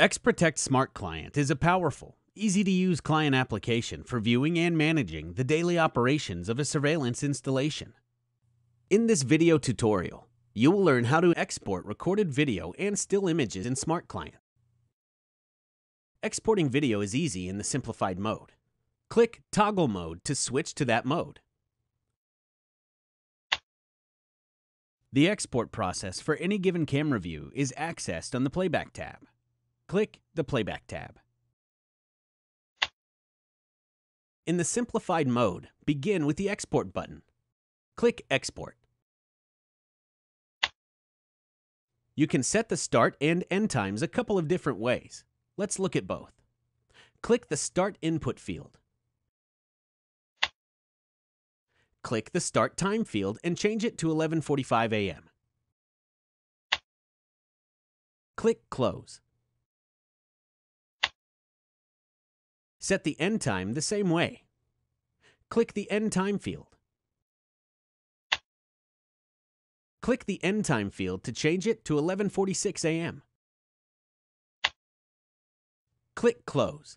XProtect Smart Client is a powerful, easy to use client application for viewing and managing the daily operations of a surveillance installation. In this video tutorial, you will learn how to export recorded video and still images in Smart Client. Exporting video is easy in the simplified mode. Click Toggle Mode to switch to that mode. The export process for any given camera view is accessed on the Playback tab. Click the Playback tab. In the simplified mode, begin with the Export button. Click Export. You can set the start and end times a couple of different ways. Let's look at both. Click the Start Input field. Click the Start Time field and change it to 11:45 a.m. Click Close. Set the end time the same way. Click the End Time field. Click the End Time field to change it to 11:46 a.m. Click Close.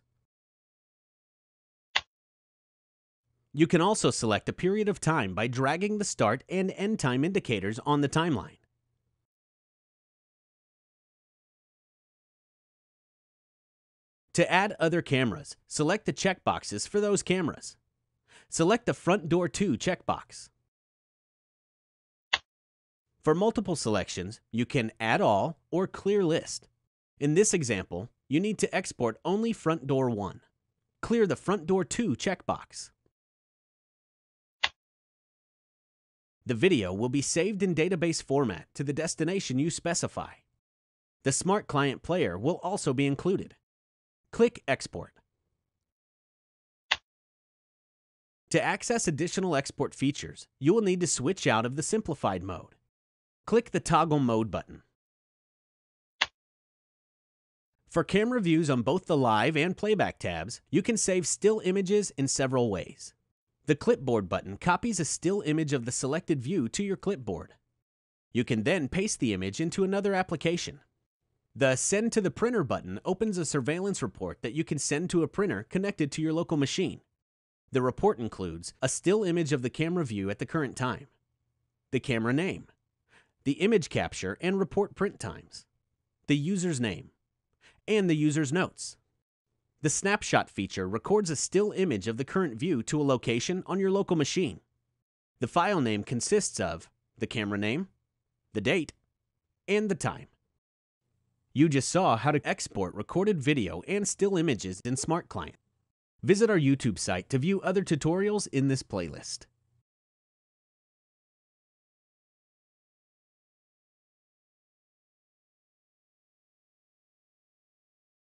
You can also select a period of time by dragging the start and end time indicators on the timeline. To add other cameras, select the checkboxes for those cameras. Select the Front Door 2 checkbox. For multiple selections, you can Add All or Clear List. In this example, you need to export only Front Door 1. Clear the Front Door 2 checkbox. The video will be saved in database format to the destination you specify. The Smart Client Player will also be included. Click Export. To access additional export features, you will need to switch out of the simplified mode. Click the Toggle Mode button. For camera views on both the live and playback tabs, you can save still images in several ways. The Clipboard button copies a still image of the selected view to your clipboard. You can then paste the image into another application. The Send to the Printer button opens a surveillance report that you can send to a printer connected to your local machine. The report includes a still image of the camera view at the current time, the camera name, the image capture and report print times, the user's name, and the user's notes. The snapshot feature records a still image of the current view to a location on your local machine. The file name consists of the camera name, the date, and the time. You just saw how to export recorded video and still images in Smart Client. Visit our YouTube site to view other tutorials in this playlist.